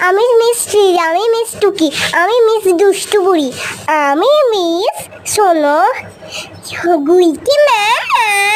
আমি মিস আমি মিস টুকি আমি মিস দুষ্টু বুড়ি আমি মিস সোনো গুলকি